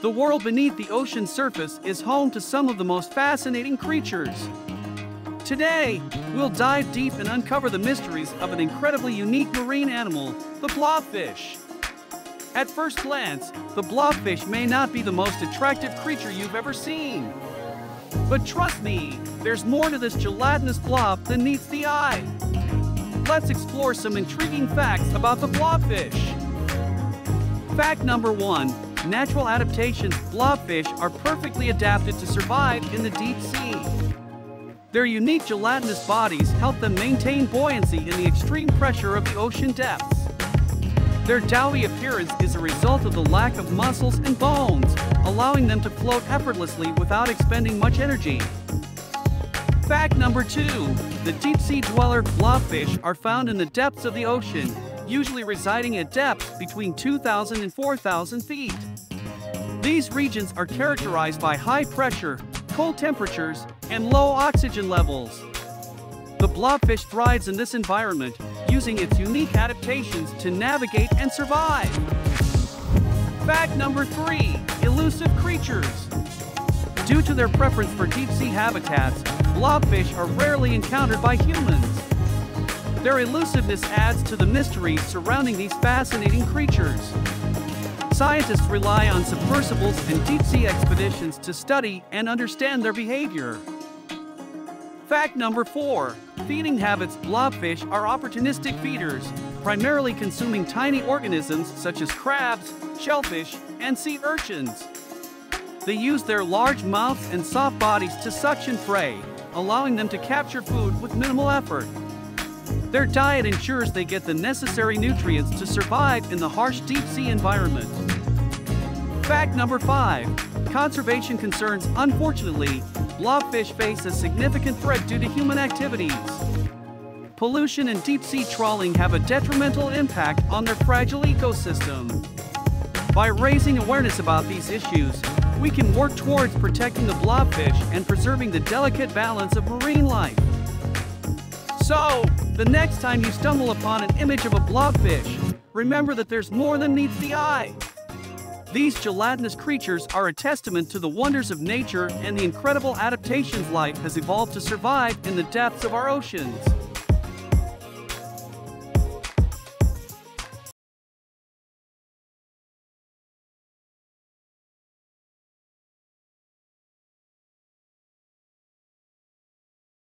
The world beneath the ocean surface is home to some of the most fascinating creatures. Today, we'll dive deep and uncover the mysteries of an incredibly unique marine animal, the blobfish. At first glance, the blobfish may not be the most attractive creature you've ever seen. But trust me, there's more to this gelatinous blob than meets the eye. Let's explore some intriguing facts about the blobfish. Fact number one natural adaptations, blobfish are perfectly adapted to survive in the deep sea. Their unique gelatinous bodies help them maintain buoyancy in the extreme pressure of the ocean depths. Their doughy appearance is a result of the lack of muscles and bones, allowing them to float effortlessly without expending much energy. Fact number two, the deep sea dweller blobfish are found in the depths of the ocean, usually residing at depths between 2,000 and 4,000 feet. These regions are characterized by high pressure, cold temperatures, and low oxygen levels. The blobfish thrives in this environment, using its unique adaptations to navigate and survive. Fact number three, elusive creatures. Due to their preference for deep sea habitats, blobfish are rarely encountered by humans. Their elusiveness adds to the mystery surrounding these fascinating creatures. Scientists rely on submersibles and deep sea expeditions to study and understand their behavior. Fact number four feeding habits blobfish are opportunistic feeders, primarily consuming tiny organisms such as crabs, shellfish, and sea urchins. They use their large mouths and soft bodies to suction prey, allowing them to capture food with minimal effort. Their diet ensures they get the necessary nutrients to survive in the harsh deep sea environment. Fact number five conservation concerns. Unfortunately, blobfish face a significant threat due to human activities. Pollution and deep sea trawling have a detrimental impact on their fragile ecosystem. By raising awareness about these issues, we can work towards protecting the blobfish and preserving the delicate balance of marine life. So, the next time you stumble upon an image of a blobfish, remember that there's more than meets the eye. These gelatinous creatures are a testament to the wonders of nature and the incredible adaptations life has evolved to survive in the depths of our oceans.